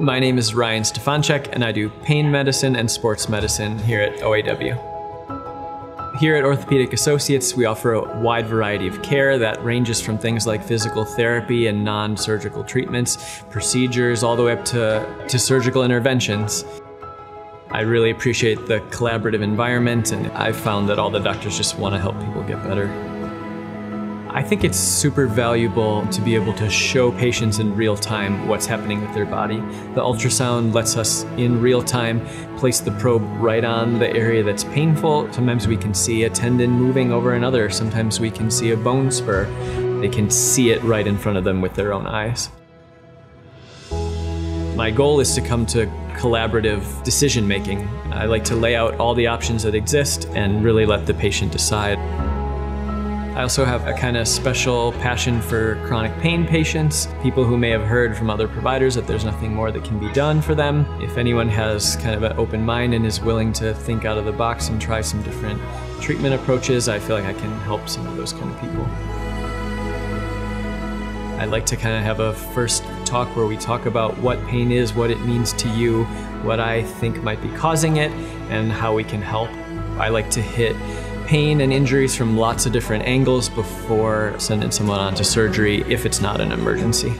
My name is Ryan Stefanczyk, and I do pain medicine and sports medicine here at OAW. Here at Orthopedic Associates, we offer a wide variety of care that ranges from things like physical therapy and non surgical treatments, procedures, all the way up to, to surgical interventions. I really appreciate the collaborative environment, and I've found that all the doctors just want to help people get better. I think it's super valuable to be able to show patients in real time what's happening with their body. The ultrasound lets us in real time place the probe right on the area that's painful. Sometimes we can see a tendon moving over another, sometimes we can see a bone spur. They can see it right in front of them with their own eyes. My goal is to come to collaborative decision making. I like to lay out all the options that exist and really let the patient decide. I also have a kind of special passion for chronic pain patients, people who may have heard from other providers that there's nothing more that can be done for them. If anyone has kind of an open mind and is willing to think out of the box and try some different treatment approaches, I feel like I can help some of those kind of people. I like to kind of have a first talk where we talk about what pain is, what it means to you, what I think might be causing it, and how we can help. I like to hit pain and injuries from lots of different angles before sending someone on to surgery if it's not an emergency.